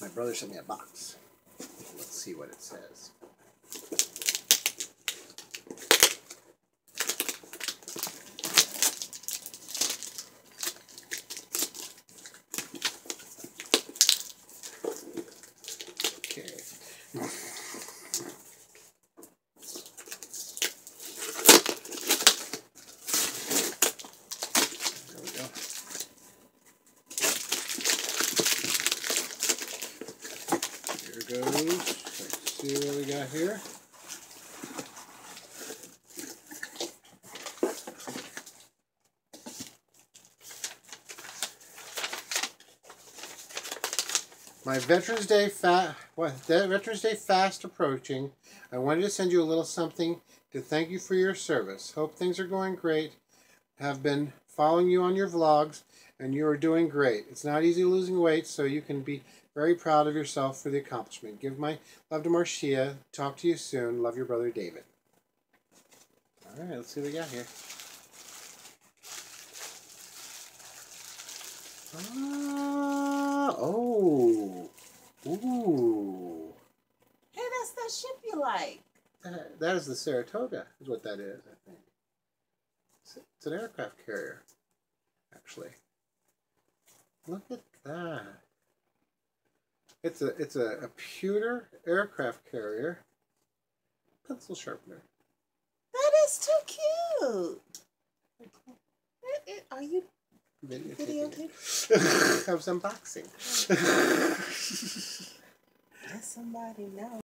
My brother sent me a box. Let's see what it says. Okay. There we go. Here goes. See what we got here. My Veterans Day fa- that Veterans Day fast approaching. I wanted to send you a little something to thank you for your service. Hope things are going great. Have been following you on your vlogs, and you are doing great. It's not easy losing weight, so you can be very proud of yourself for the accomplishment. Give my love to Marcia. Talk to you soon. Love your brother David. All right, let's see what we got here. Ah, oh, ooh. Hey, that's that ship you like. That, that is the Saratoga, is what that is, I think. It's, an aircraft carrier, actually. Look at that. It's a it's a, a pewter aircraft carrier. Pencil sharpener. That is too cute. It- it- Are you Videotaping. videotaping? I was unboxing. Let somebody know.